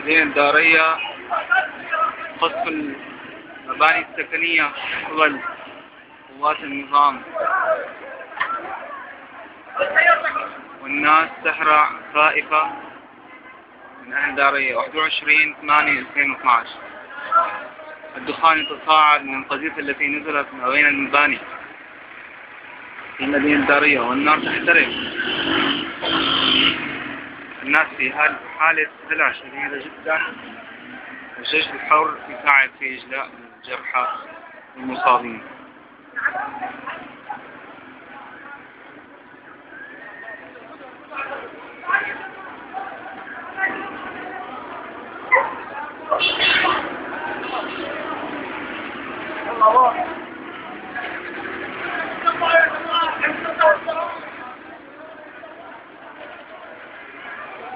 المدينة الدارية قصف المباني السكنية قبل قوات النظام. والناس تهرع خائفة من أهل دارية. 21 8 2012 الدخان يتصاعد من القذيفة التي نزلت ما بين المباني في المدينة الدارية والنار تحترق. الناس في حالة هلع شديدة جدا الجيش الحر يساعد في إجلاء الجرحى المصابين